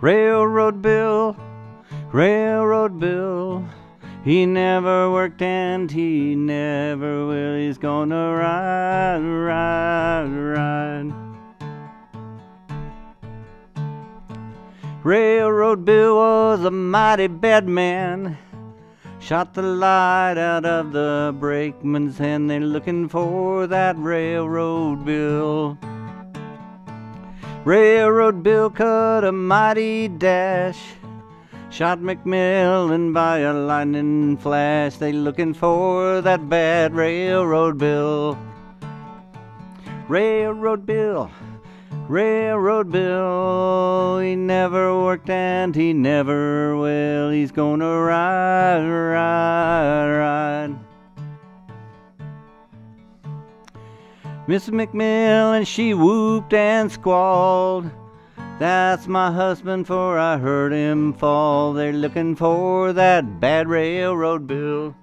Railroad Bill, Railroad Bill. He never worked and he never will. He's gonna ride, ride, ride. Railroad Bill was a mighty bad man. Shot the light out of the brakeman's hand. They're looking for that railroad bill. Railroad Bill cut a mighty dash. Shot McMillan by a lightning flash. They looking for that bad railroad bill. Railroad Bill, Railroad Bill. He never worked and he never will. He's gonna ride, ride, ride. Mrs. McMillan, she whooped and squalled. That's my husband, for I heard him fall. They're looking for that bad railroad bill.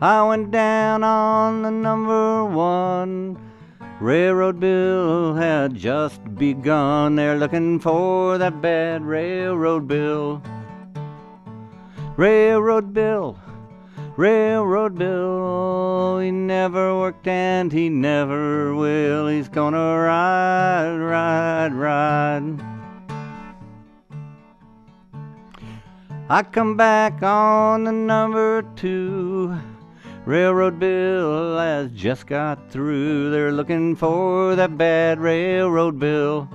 I went down on the number one. Railroad bill had just begun. They're looking for that bad railroad bill. Railroad bill, railroad bill. Oh, he never worked and he never will. He's gonna ride, ride, ride. I come back on the number two. Railroad bill has just got through. They're looking for that bad railroad bill.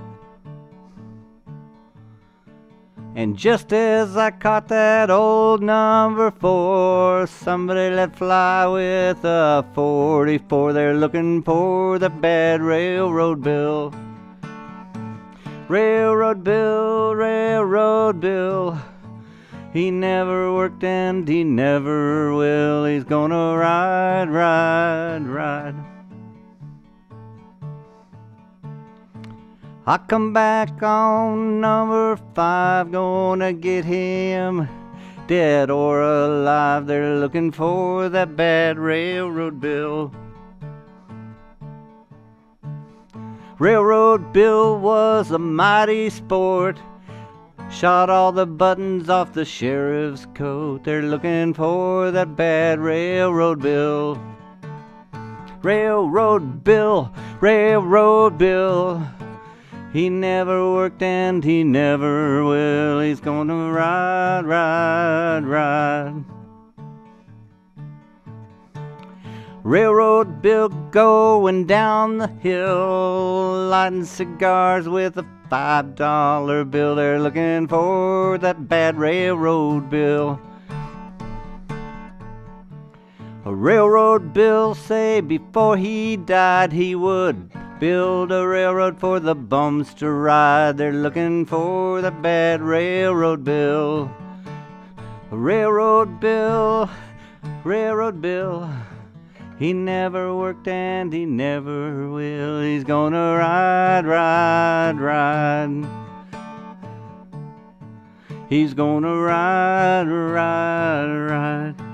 And just as I caught that old number four, somebody let fly with a 44. They're looking for the bad railroad bill. Railroad bill, railroad bill. He never worked and he never will. He's gonna ride, ride, ride. I come back on number five, gonna get him dead or alive. They're looking for that bad railroad bill. Railroad Bill was a mighty sport. Shot all the buttons off the sheriff's coat. They're looking for that bad railroad bill. Railroad Bill, Railroad Bill. He never worked and he never will. He's gonna ride, ride, ride. Railroad Bill going down the hill, lighting cigars with a five dollar bill. They're looking for that bad railroad bill. A railroad bill say before he died he would build a railroad for the bums to ride. They're looking for the bad railroad bill. Railroad bill, railroad bill. He never worked and he never will. He's gonna ride, ride, ride. He's gonna ride, ride, ride.